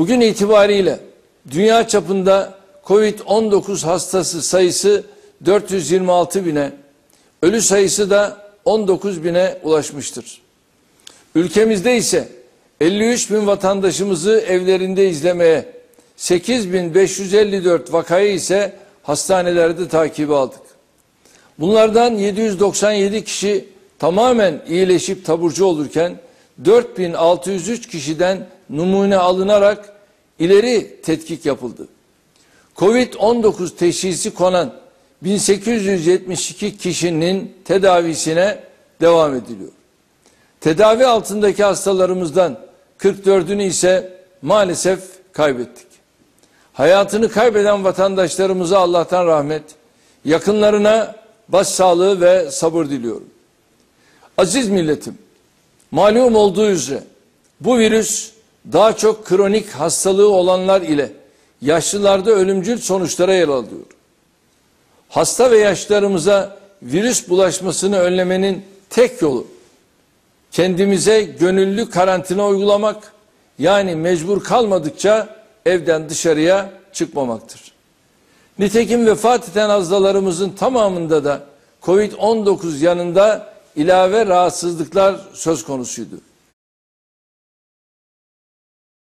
Bugün itibariyle dünya çapında Covid-19 hastası sayısı 426 bine, ölü sayısı da 19 bine ulaşmıştır. Ülkemizde ise 53 bin vatandaşımızı evlerinde izlemeye, 8554 vakayı ise hastanelerde takibi aldık. Bunlardan 797 kişi tamamen iyileşip taburcu olurken 4603 kişiden numune alınarak ileri tetkik yapıldı. Covid-19 teşhisi konan 1872 kişinin tedavisine devam ediliyor. Tedavi altındaki hastalarımızdan 44'ünü ise maalesef kaybettik. Hayatını kaybeden vatandaşlarımıza Allah'tan rahmet, yakınlarına başsağlığı ve sabır diliyorum. Aziz milletim, malum olduğu üzere bu virüs daha çok kronik hastalığı olanlar ile yaşlılarda ölümcül sonuçlara yer alıyor. Hasta ve yaşlarımıza virüs bulaşmasını önlemenin tek yolu kendimize gönüllü karantina uygulamak yani mecbur kalmadıkça evden dışarıya çıkmamaktır. Nitekim vefat eden hastalarımızın tamamında da Covid-19 yanında ilave rahatsızlıklar söz konusuydu.